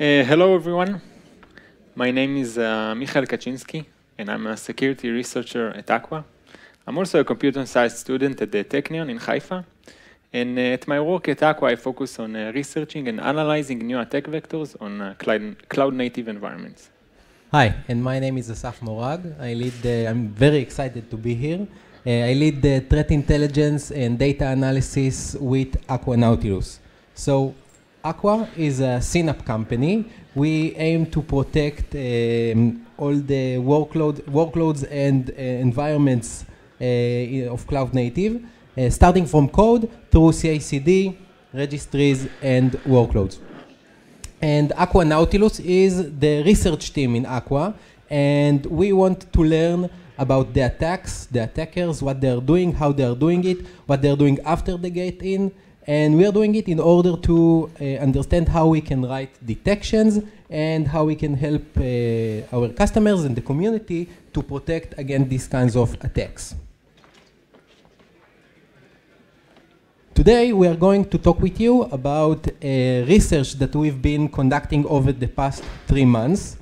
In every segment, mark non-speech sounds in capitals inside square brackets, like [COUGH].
Uh, hello, everyone. My name is uh, Michael Katchinskiy, and I'm a security researcher at Aqua. I'm also a computer science student at the Technion in Haifa. And uh, at my work at Aqua, I focus on uh, researching and analyzing new attack vectors on uh, cloud-native environments. Hi, and my name is Assaf Morag. I lead. The, I'm very excited to be here. Uh, I lead the threat intelligence and data analysis with Aqua Nautilus. So Aqua is a CNAPP company. We aim to protect um, all the workload, workloads and uh, environments uh, of cloud native, uh, starting from code through CI/CD, registries, and workloads. And Aqua Nautilus is the research team in Aqua, and we want to learn about the attacks, the attackers, what they're doing, how they're doing it, what they're doing after they get in, and we are doing it in order to uh, understand how we can write detections and how we can help uh, our customers and the community to protect against these kinds of attacks. Today we are going to talk with you about uh, research that we've been conducting over the past three months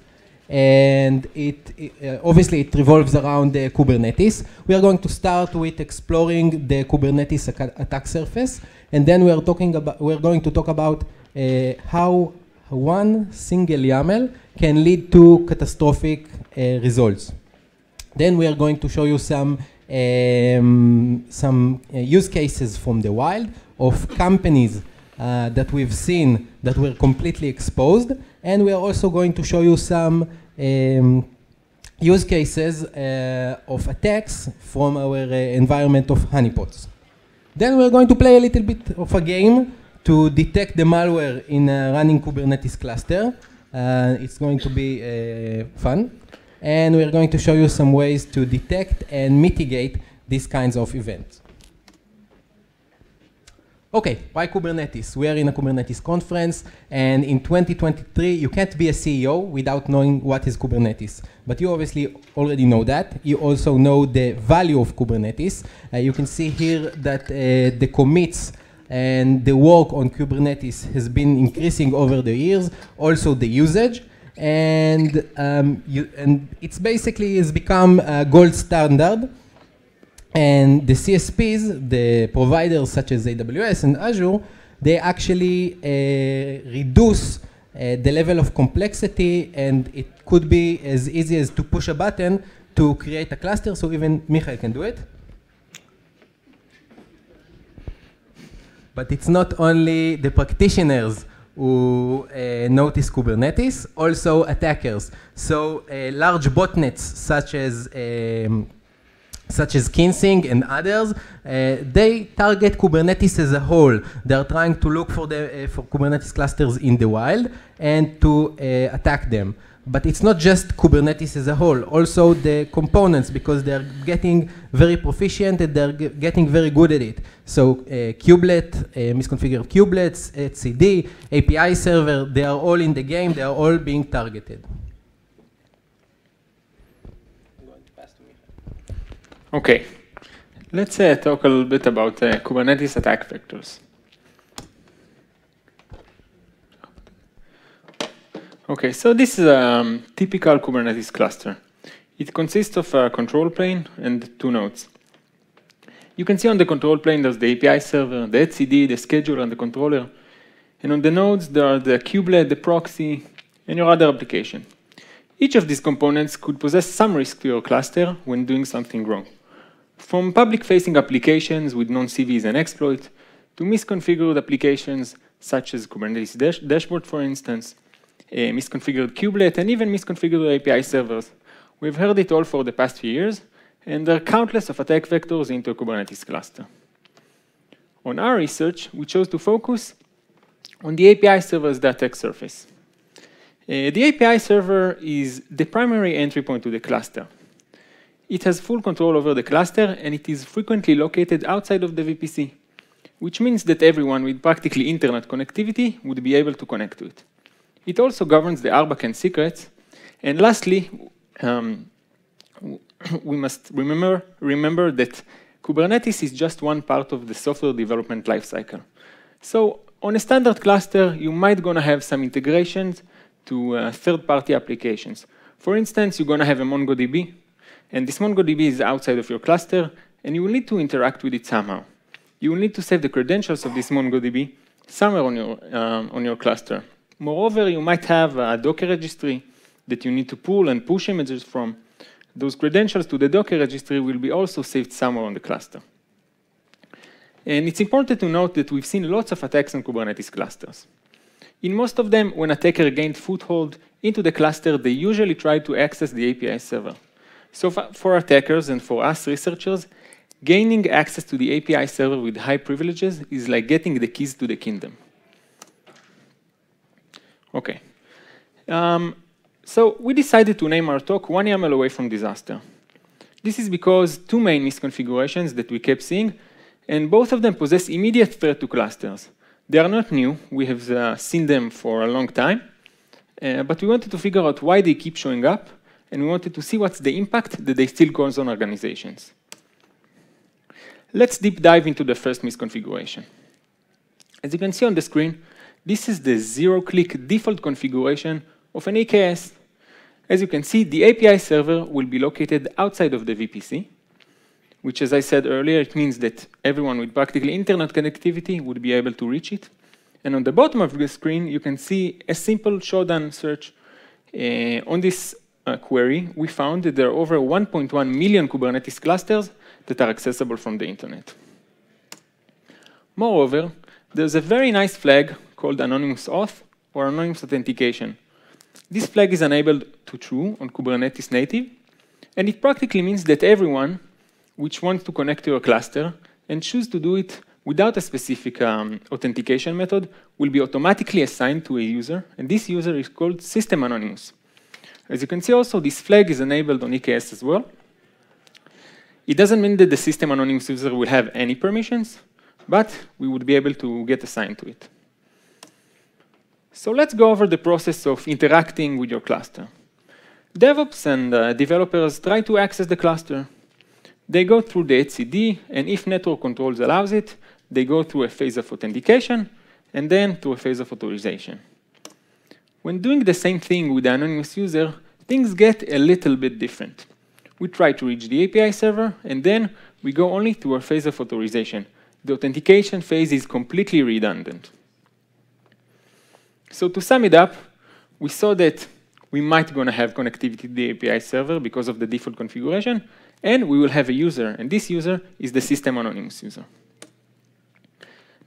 and it, it uh, obviously it revolves around the Kubernetes. We are going to start with exploring the Kubernetes attack surface, and then we are talking about we're going to talk about uh, how one single YAML can lead to catastrophic uh, results. Then we are going to show you some um, some uh, use cases from the wild of companies uh, that we've seen that were completely exposed. And we are also going to show you some um, use cases uh, of attacks from our uh, environment of honeypots. Then we're going to play a little bit of a game to detect the malware in a running Kubernetes cluster. Uh, it's going to be uh, fun. And we're going to show you some ways to detect and mitigate these kinds of events. Okay, why Kubernetes? We are in a Kubernetes conference, and in 2023, you can't be a CEO without knowing what is Kubernetes. But you obviously already know that. You also know the value of Kubernetes. Uh, you can see here that uh, the commits and the work on Kubernetes has been increasing over the years, also the usage. And, um, you, and it's basically has become a gold standard. And the CSPs, the providers such as AWS and Azure, they actually uh, reduce uh, the level of complexity and it could be as easy as to push a button to create a cluster, so even Michael can do it. But it's not only the practitioners who uh, notice Kubernetes, also attackers. So uh, large botnets such as um, such as Kinsing and others, uh, they target Kubernetes as a whole. They're trying to look for, the, uh, for Kubernetes clusters in the wild and to uh, attack them. But it's not just Kubernetes as a whole, also the components, because they're getting very proficient and they're getting very good at it. So uh, kubelet, uh, misconfigured kubelets, etcd, API server, they are all in the game, they are all being targeted. Okay, let's uh, talk a little bit about uh, Kubernetes attack vectors. Okay, so this is a um, typical Kubernetes cluster. It consists of a control plane and two nodes. You can see on the control plane there's the API server, the etcd, the scheduler, and the controller. And on the nodes there are the kubelet, the proxy, and your other application. Each of these components could possess some risk to your cluster when doing something wrong. From public-facing applications with non-CVEs and exploit, to misconfigured applications such as Kubernetes dash dashboard, for instance, a misconfigured kubelet, and even misconfigured API servers. We've heard it all for the past few years, and there are countless of attack vectors into a Kubernetes cluster. On our research, we chose to focus on the API server as the attack surface. Uh, the API server is the primary entry point to the cluster. It has full control over the cluster, and it is frequently located outside of the VPC, which means that everyone with practically internet connectivity would be able to connect to it. It also governs the RBAC and secrets. And lastly, um, we must remember, remember that Kubernetes is just one part of the software development lifecycle. So on a standard cluster, you might gonna have some integrations to uh, third-party applications. For instance, you're going to have a MongoDB, and this MongoDB is outside of your cluster, and you will need to interact with it somehow. You will need to save the credentials of this MongoDB somewhere on your, um, on your cluster. Moreover, you might have a Docker registry that you need to pull and push images from. Those credentials to the Docker registry will be also saved somewhere on the cluster. And it's important to note that we've seen lots of attacks on Kubernetes clusters. In most of them, when attacker gained foothold into the cluster, they usually tried to access the API server. So for attackers and for us researchers, gaining access to the API server with high privileges is like getting the keys to the kingdom. Okay. Um, so we decided to name our talk one YAML away from disaster. This is because two main misconfigurations that we kept seeing, and both of them possess immediate threat to clusters. They are not new. We have uh, seen them for a long time. Uh, but we wanted to figure out why they keep showing up, and we wanted to see what's the impact that they still cause on organizations. Let's deep dive into the first misconfiguration. As you can see on the screen, this is the zero-click default configuration of an AKS. As you can see, the API server will be located outside of the VPC, which, as I said earlier, it means that everyone with practically internet connectivity would be able to reach it. And on the bottom of the screen, you can see a simple Shodan search. Uh, on this query, we found that there are over 1.1 million Kubernetes clusters that are accessible from the internet. Moreover, there's a very nice flag called anonymous auth or anonymous authentication. This flag is enabled to true on Kubernetes native, and it practically means that everyone which wants to connect to a cluster and choose to do it without a specific um, authentication method will be automatically assigned to a user, and this user is called system anonymous. As you can see also, this flag is enabled on EKS as well. It doesn't mean that the system anonymous user will have any permissions, but we would be able to get assigned to it. So let's go over the process of interacting with your cluster. DevOps and uh, developers try to access the cluster. They go through the etcd, and if network controls allows it, they go through a phase of authentication, and then through a phase of authorization. When doing the same thing with the anonymous user, things get a little bit different. We try to reach the API server, and then we go only through a phase of authorization. The authentication phase is completely redundant. So to sum it up, we saw that we might going to have connectivity to the API server because of the default configuration, and we will have a user, and this user is the system anonymous user.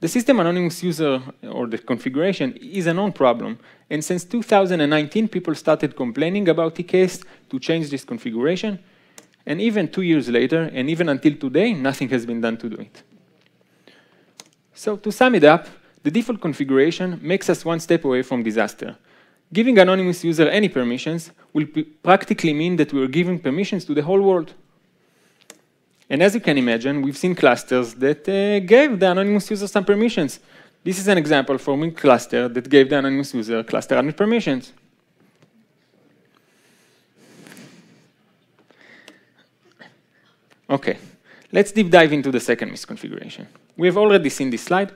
The system anonymous user, or the configuration, is a known problem, and since 2019, people started complaining about EKS to change this configuration, and even two years later, and even until today, nothing has been done to do it. So to sum it up, the default configuration makes us one step away from disaster. Giving anonymous user any permissions will practically mean that we are giving permissions to the whole world. And as you can imagine, we've seen clusters that uh, gave the anonymous user some permissions. This is an example from a cluster that gave the anonymous user cluster admin permissions. Okay, let's deep dive into the second misconfiguration. We have already seen this slide,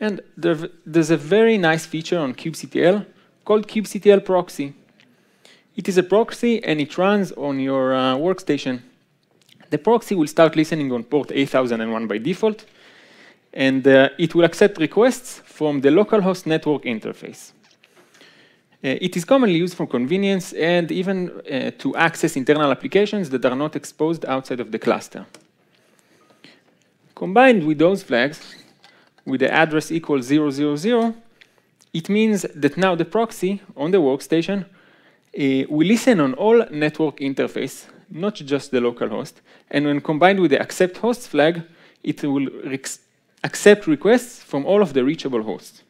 and there's a very nice feature on kubectl called kubectl proxy. It is a proxy, and it runs on your uh, workstation. The proxy will start listening on port 8001 by default, and uh, it will accept requests from the localhost network interface. Uh, it is commonly used for convenience and even uh, to access internal applications that are not exposed outside of the cluster. Combined with those flags, with the address equals 000, it means that now the proxy on the workstation uh, will listen on all network interface, not just the local host. And when combined with the accept host flag, it will accept requests from all of the reachable hosts.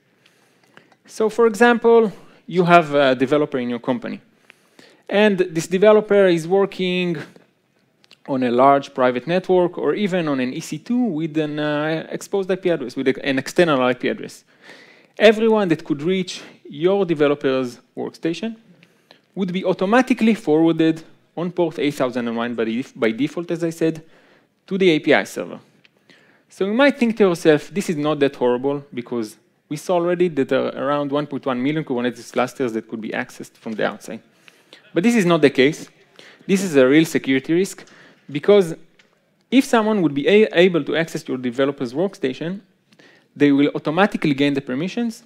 So for example, you have a developer in your company. And this developer is working on a large private network or even on an EC2 with an uh, exposed IP address, with an external IP address. Everyone that could reach your developer's workstation would be automatically forwarded on port 8001 by, by default, as I said, to the API server. So you might think to yourself, this is not that horrible because we saw already that there are around 1.1 million Kubernetes clusters that could be accessed from the outside. But this is not the case. This is a real security risk because if someone would be able to access your developer's workstation, they will automatically gain the permissions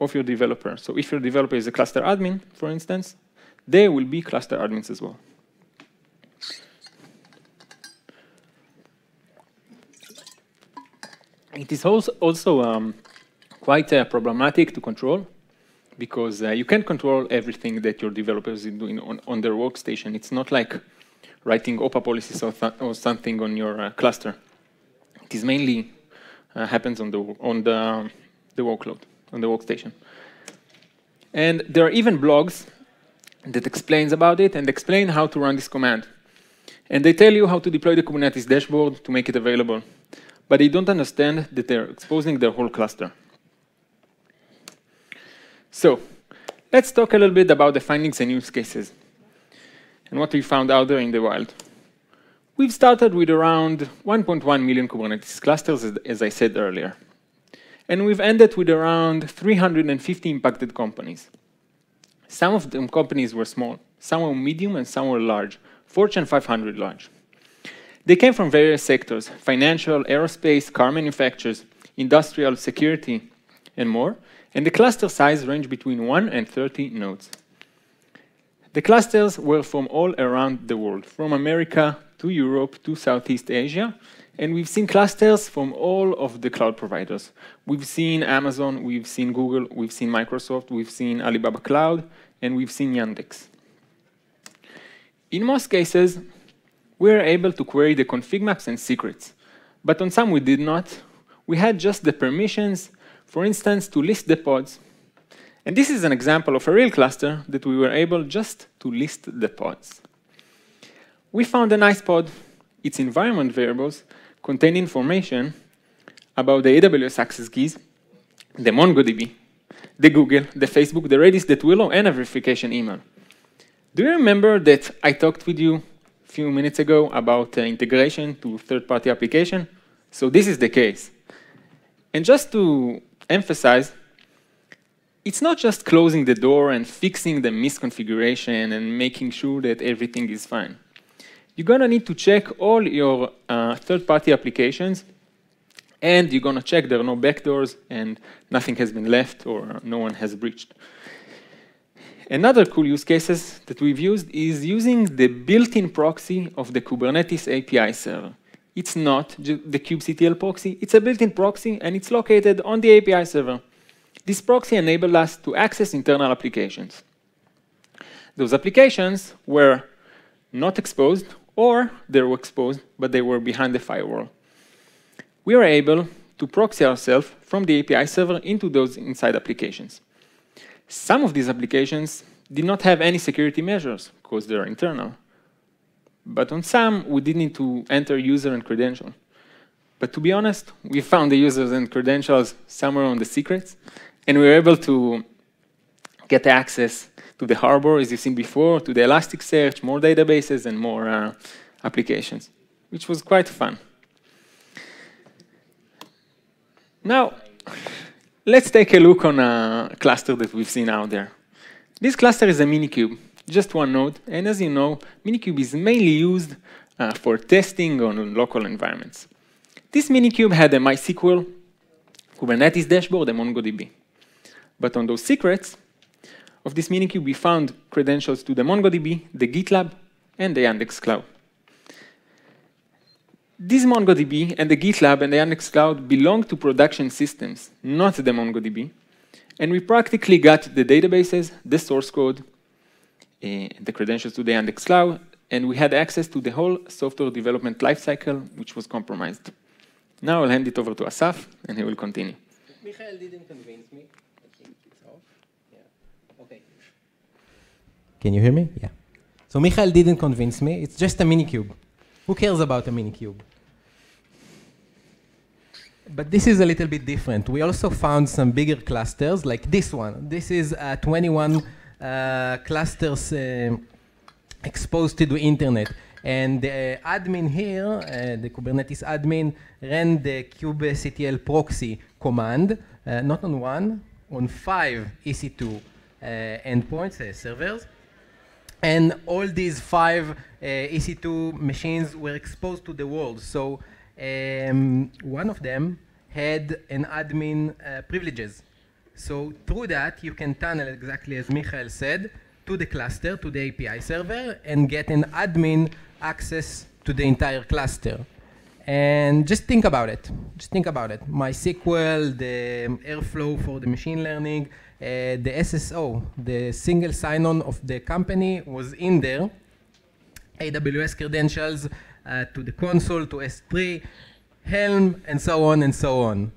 of your developer. So if your developer is a cluster admin, for instance, they will be cluster admins as well. It is also, um, quite uh, problematic to control because uh, you can't control everything that your developers are doing on, on their workstation. It's not like writing OPA policies or, or something on your uh, cluster. It is mainly uh, happens on the on the um, the workload on the workstation. And there are even blogs that explains about it and explain how to run this command. And they tell you how to deploy the Kubernetes dashboard to make it available. But they don't understand that they're exposing their whole cluster. So let's talk a little bit about the findings and use cases and what we found out there in the wild. We've started with around 1.1 million Kubernetes clusters, as I said earlier. And we've ended with around 350 impacted companies. Some of them companies were small, some were medium, and some were large, Fortune 500 large. They came from various sectors, financial, aerospace, car manufacturers, industrial, security, and more, and the cluster size ranged between 1 and 30 nodes. The clusters were from all around the world, from America to Europe to Southeast Asia, and we've seen clusters from all of the cloud providers. We've seen Amazon, we've seen Google, we've seen Microsoft, we've seen Alibaba Cloud, and we've seen Yandex. In most cases, we were able to query the config maps and secrets, but on some we did not. We had just the permissions, for instance, to list the pods. And this is an example of a real cluster that we were able just to list the pods. We found a nice pod. Its environment variables contain information about the AWS access keys, the MongoDB, the Google, the Facebook, the Redis, the Twilio, and a verification email. Do you remember that I talked with you a few minutes ago about uh, integration to third-party application? So this is the case. And just to emphasize, it's not just closing the door and fixing the misconfiguration and making sure that everything is fine you're going to need to check all your uh, third-party applications, and you're going to check there are no backdoors and nothing has been left or no one has breached. Another cool use cases that we've used is using the built-in proxy of the Kubernetes API server. It's not the kubectl proxy, it's a built-in proxy and it's located on the API server. This proxy enabled us to access internal applications. Those applications were not exposed or they were exposed, but they were behind the firewall. We were able to proxy ourselves from the API server into those inside applications. Some of these applications did not have any security measures because they're internal. But on some, we did need to enter user and credential. But to be honest, we found the users and credentials somewhere on the secrets, and we were able to get access to the Harbor, as you've seen before, to the Elasticsearch, more databases, and more uh, applications, which was quite fun. Now, let's take a look on a cluster that we've seen out there. This cluster is a Minikube, just one node, and as you know, Minikube is mainly used uh, for testing on local environments. This Minikube had a MySQL, Kubernetes dashboard, and MongoDB. But on those secrets, of this Minikube, we found credentials to the MongoDB, the GitLab, and the Yandex Cloud. This MongoDB and the GitLab and the Yandex Cloud belong to production systems, not the MongoDB. And we practically got the databases, the source code, uh, the credentials to the Yandex Cloud, and we had access to the whole software development lifecycle, which was compromised. Now I'll hand it over to Assaf, and he will continue. Michael didn't convince me. Can you hear me? Yeah. So Michael didn't convince me. It's just a Minikube. Who cares about a Minikube? But this is a little bit different. We also found some bigger clusters, like this one. This is uh, 21 uh, clusters uh, exposed to the internet. And the admin here, uh, the Kubernetes admin, ran the kubectl proxy command uh, not on one, on five EC2 uh, endpoints, servers. And all these five uh, EC2 machines were exposed to the world. So um, one of them had an admin uh, privileges. So through that, you can tunnel, exactly as Michael said, to the cluster, to the API server, and get an admin access to the entire cluster. And just think about it. Just think about it. MySQL, the Airflow for the machine learning, uh, the SSO, the single sign-on of the company was in there. AWS credentials uh, to the console, to S3, Helm, and so on and so on.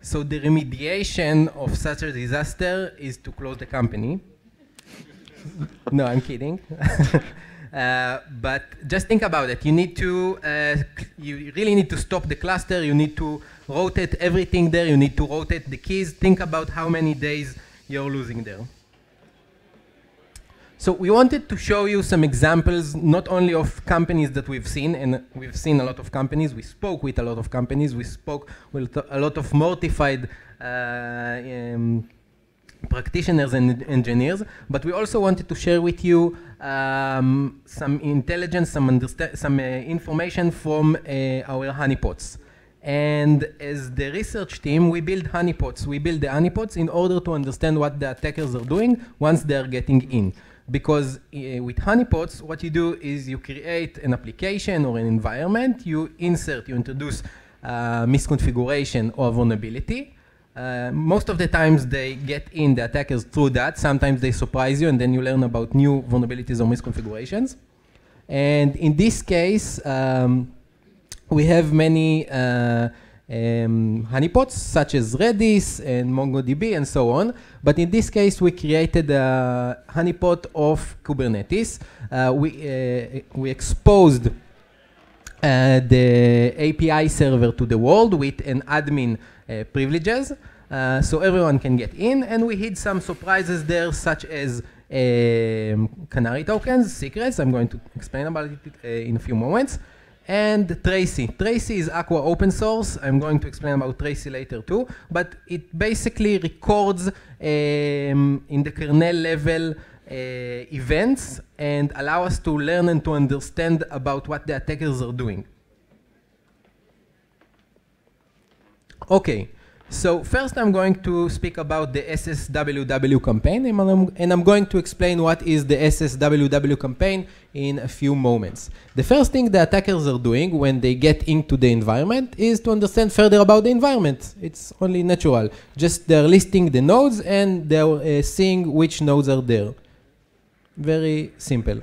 So the remediation of such a disaster is to close the company. [LAUGHS] no, I'm kidding. [LAUGHS] Uh, but just think about it. You need to, uh, you really need to stop the cluster. You need to rotate everything there. You need to rotate the keys. Think about how many days you're losing there. So we wanted to show you some examples, not only of companies that we've seen, and we've seen a lot of companies. We spoke with a lot of companies. We spoke with a lot of mortified uh, um, practitioners and engineers, but we also wanted to share with you um, some intelligence, some, some uh, information from uh, our honeypots. And as the research team, we build honeypots. We build the honeypots in order to understand what the attackers are doing once they're getting in. Because uh, with honeypots, what you do is you create an application or an environment, you insert, you introduce uh, misconfiguration or vulnerability, uh, most of the times they get in the attackers through that. Sometimes they surprise you and then you learn about new vulnerabilities or misconfigurations. And in this case, um, we have many uh, um, honeypots such as Redis and MongoDB and so on. But in this case, we created a honeypot of Kubernetes. Uh, we, uh, we exposed uh, the API server to the world with an admin uh, privileges. Uh, so everyone can get in, and we hid some surprises there, such as um, canary tokens, secrets. I'm going to explain about it uh, in a few moments. And Tracee. Tracee is Aqua open source. I'm going to explain about Tracee later too. But it basically records um, in the kernel level uh, events and allow us to learn and to understand about what the attackers are doing. Okay, so first I'm going to speak about the SSWW campaign and I'm, and I'm, going to explain what is the SSWW campaign in a few moments. The first thing the attackers are doing when they get into the environment is to understand further about the environment. It's only natural. Just they're listing the nodes and they're uh, seeing which nodes are there. Very simple.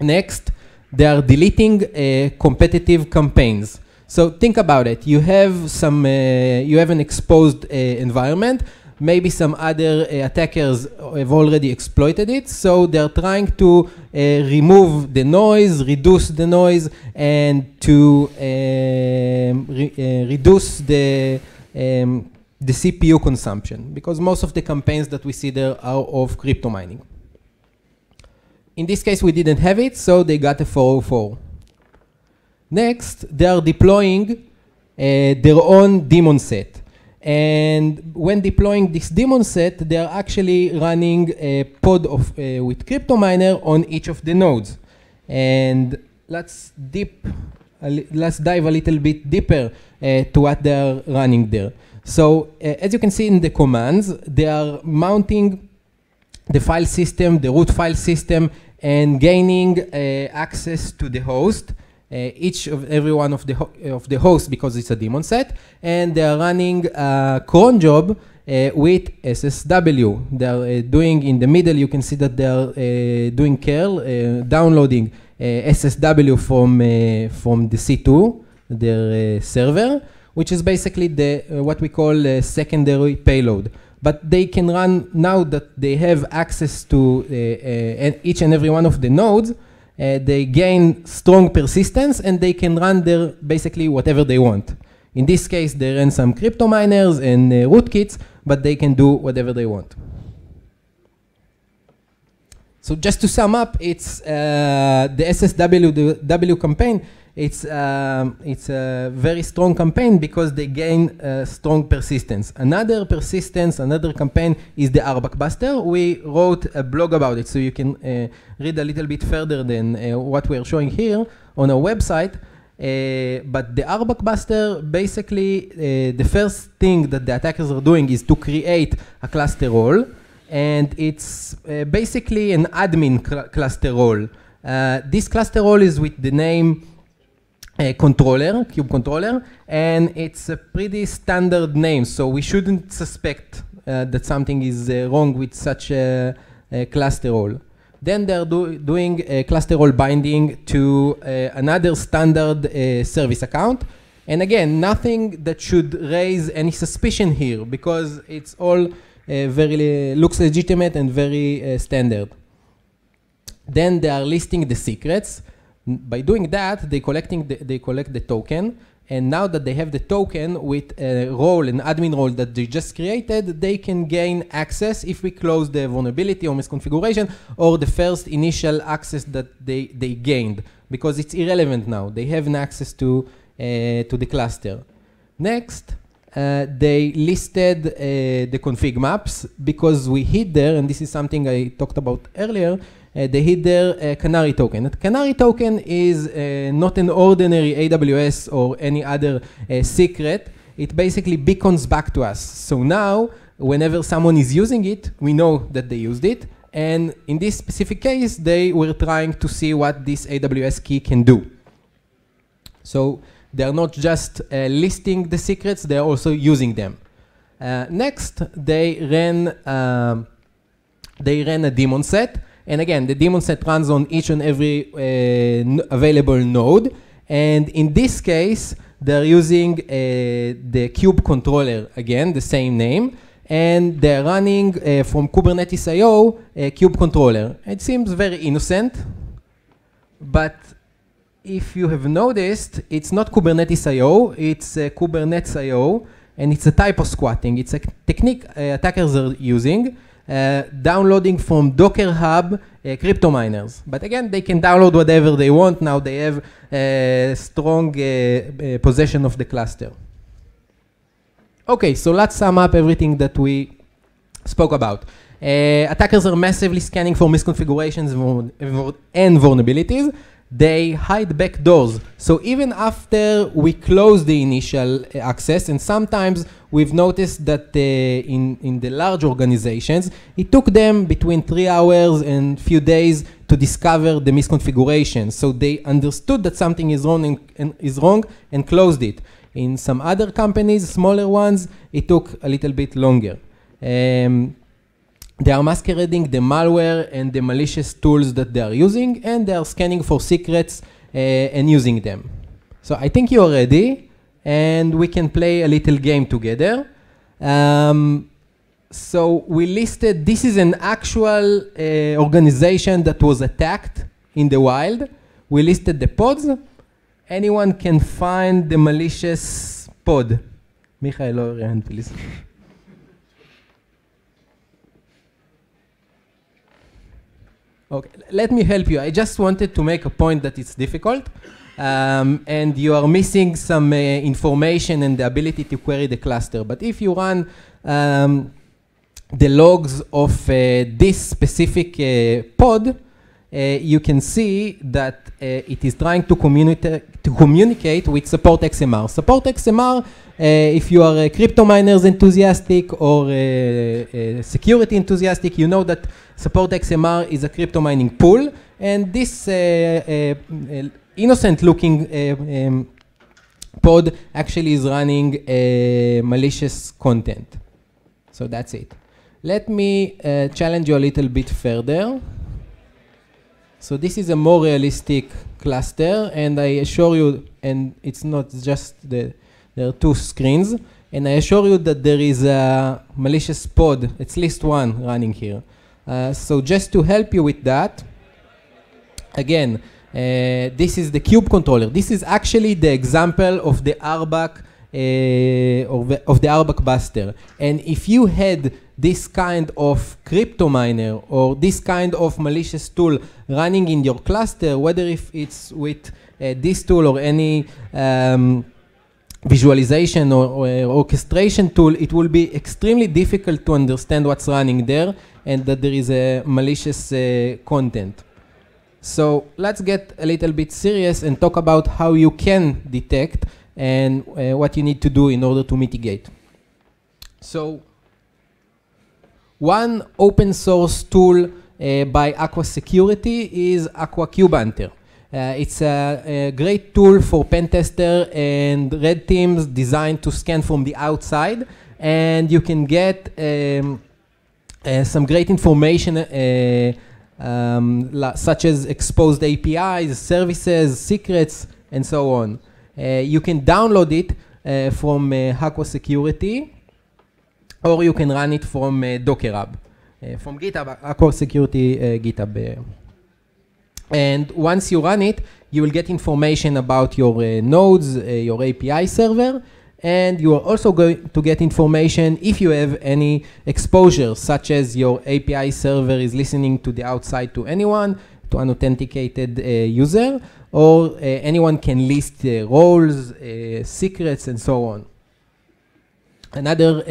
Next, they are deleting uh, competitive campaigns. So think about it. You have some, uh, you have an exposed uh, environment. Maybe some other uh, attackers have already exploited it. So they're trying to remove the noise, reduce the noise, and to um, re reduce the um, the CPU consumption because most of the campaigns that we see there are of crypto mining. In this case, we didn't have it, so they got a 404. Next, they are deploying uh, their own daemon set. And when deploying this daemon set, they are actually running a pod of, uh, with CryptoMiner on each of the nodes. And let's deep, let's dive a little bit deeper uh, to what they are running there. So uh, as you can see in the commands, they are mounting the file system, the root file system, and gaining uh, access to the host. Uh, each of every one of the of the hosts because it's a daemon set, and they are running a cron job uh, with SSW. They are uh, doing in the middle. You can see that they are uh, doing curl, uh, downloading uh, SSW from from the C2, their server, which is basically the what we call secondary payload. But they can run now that they have access to each and every one of the nodes. Uh, they gain strong persistence and they can run their basically whatever they want. In this case, they run some crypto miners and uh, rootkits, but they can do whatever they want. So just to sum up, it's uh, the SSW campaign it's, um, it's a very strong campaign because they gain uh, strong persistence. Another persistence, another campaign is the RBAC Buster. We wrote a blog about it, so you can uh, read a little bit further than uh, what we're showing here on our website. Uh, but the RBAC Buster, basically, uh, the first thing that the attackers are doing is to create a cluster role, and it's uh, basically an admin cl cluster role. this cluster role is with the name controller, kube controller, and it's a pretty standard name, so we shouldn't suspect uh, that something is uh, wrong with such a, a cluster role. Then they're do doing a cluster role binding to uh, another standard uh, service account. And again, nothing that should raise any suspicion here because it's all uh, very looks legitimate and very standard. Then they are listing the secrets. By doing that, they collecting the, they collect the token, and now that they have the token with a role, an admin role that they just created, they can gain access if we close the vulnerability or misconfiguration or the first initial access that they, they gained, because it's irrelevant now. They have an access to, uh, to the cluster. Next, uh, they listed uh, the config maps because we hid there, and this is something I talked about earlier, they hid their uh, Canary token. The Canary token is uh, not an ordinary AWS or any other secret. It basically beacons back to us. So now, whenever someone is using it, we know that they used it. And in this specific case, they were trying to see what this AWS key can do. So they're not just uh, listing the secrets, they're also using them. Uh, next, they ran, um, they ran a daemon set. And again, the daemon set runs on each and every uh, available node. And in this case, they're using uh, the kube controller, again, the same name. And they're running uh, from Kubernetes IO a kube controller. It seems very innocent, but if you have noticed, it's not Kubernetes IO, it's uh, Kubernetes IO, and it's a type of squatting. It's a technique uh, attackers are using downloading from Docker Hub uh, crypto miners. But again, they can download whatever they want. Now they have a strong uh, possession of the cluster. Okay, so let's sum up everything that we spoke about. Uh, attackers are massively scanning for misconfigurations and vulnerabilities they hide backdoors. So even after we close the initial access, and sometimes we've noticed that uh, in, in the large organizations, it took them between three hours and few days to discover the misconfiguration. So they understood that something is wrong and, and is wrong and closed it. In some other companies, smaller ones, it took a little bit longer. Um, they are masquerading the malware and the malicious tools that they are using, and they are scanning for secrets uh, and using them. So I think you're ready, and we can play a little game together. Um, so we listed, this is an actual uh, organization that was attacked in the wild. We listed the pods. Anyone can find the malicious pod. Michael, please. Okay, let me help you. I just wanted to make a point that it's difficult. Um, and you are missing some uh, information and the ability to query the cluster. But if you run um, the logs of uh, this specific uh, pod, you can see that uh, it is trying to, communi to communicate with support XMR. Support XMR uh, if you are a crypto miners enthusiastic or security enthusiastic, you know that support XMR is a crypto mining pool, and this uh, uh, innocent looking um, pod actually is running malicious content. So that's it. Let me uh, challenge you a little bit further. So this is a more realistic cluster, and I assure you, and it's not just the there are two screens, and I assure you that there is a malicious pod, it's least one running here. Uh, so just to help you with that, again, uh, this is the kube controller. This is actually the example of the RBAC uh, of, the, of the RBAC buster. And if you had this kind of crypto miner or this kind of malicious tool running in your cluster, whether if it's with uh, this tool or any um, visualization or, or, orchestration tool, it will be extremely difficult to understand what's running there and that there is a malicious uh, content. So let's get a little bit serious and talk about how you can detect and uh, what you need to do in order to mitigate. So one open source tool uh, by Aqua Security is Aqua Kube uh, it's a, a, great tool for pen tester and red teams designed to scan from the outside. And you can get um, uh, some great information uh, um, such as exposed APIs, services, secrets, and so on. Uh, you can download it uh, from Aqua Security, or you can run it from Docker Hub, from GitHub, Core Security GitHub. And once you run it, you will get information about your uh, nodes, uh, your API server, and you are also going to get information if you have any exposure, such as your API server is listening to the outside to anyone, to an authenticated uh, user, or uh, anyone can list uh, roles, uh, secrets, and so on. Another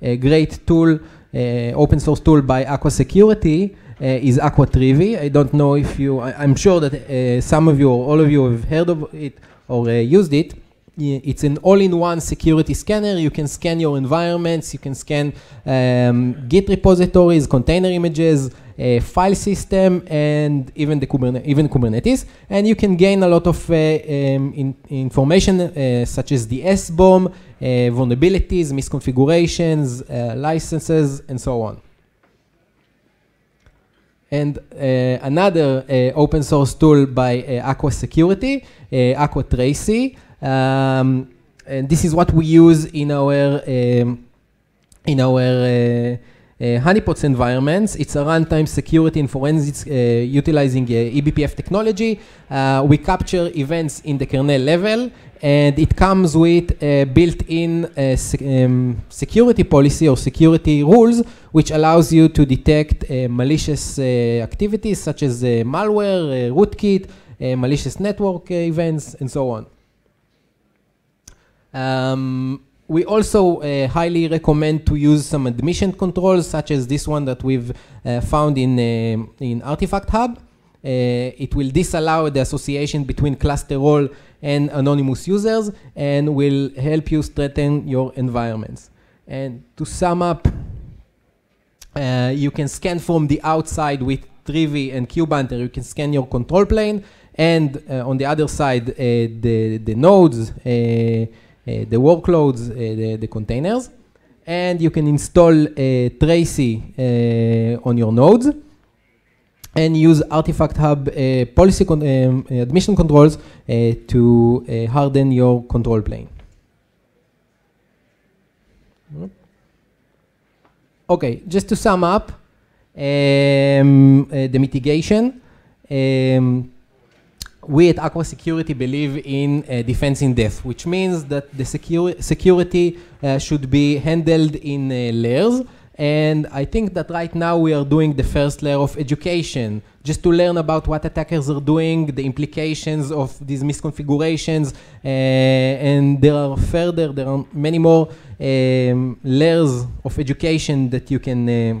great tool, open source tool by Aqua Security, uh, is Aqua Trivy. I don't know if you, I, am sure that uh, some of you or all of you have heard of it or uh, used it. It's an all-in-one security scanner. You can scan your environments, you can scan um, Git repositories, container images, uh, file system, and even the even Kubernetes. And you can gain a lot of uh, um, in information uh, such as the SBOM, vulnerabilities, misconfigurations, licenses, and so on. And uh, another uh, open source tool by uh, Aqua Security, Aqua Tracee. Um, and this is what we use in our um, in our uh, honeypots environments. It's a runtime security and forensics uh, utilizing uh, eBPF technology. we capture events in the kernel level and it comes with a built-in uh, sec um, security policy or security rules, which allows you to detect uh, malicious uh, activities such as uh, malware, uh, rootkit, uh, malicious network events, and so on. Um, we also uh, highly recommend to use some admission controls, such as this one that we've uh, found in, uh, in Artifact Hub. it will disallow the association between cluster role and anonymous users and will help you strengthen your environments. And to sum up, uh, you can scan from the outside with Trivy and KubeHunter. You can scan your control plane and uh, on the other side, uh, the, the nodes, uh, uh, the workloads, uh, the, the, containers. And you can install Tracee on your nodes and use Artifact Hub uh, policy con um, admission controls uh, to uh, harden your control plane. Okay, just to sum up um, the mitigation. Um, we at Aqua Security believe in uh, defense in depth, which means that the securi security uh, should be handled in uh, layers. And I think that right now we are doing the first layer of education, just to learn about what attackers are doing, the implications of these misconfigurations, uh, and there are further, there are many more um, layers of education that you can, uh,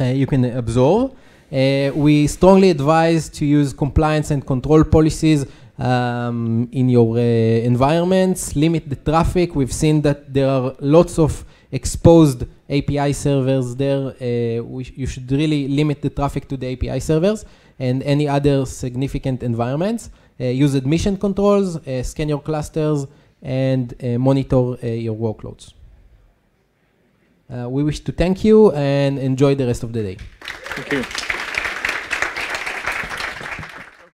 uh, you can absorb. Uh, we strongly advise to use compliance and control policies um, in your uh, environments, limit the traffic. We've seen that there are lots of exposed API servers there, uh, sh you should really limit the traffic to the API servers and any other significant environments. Uh, use admission controls, uh, scan your clusters, and uh, monitor your workloads. We wish to thank you and enjoy the rest of the day. Thank you.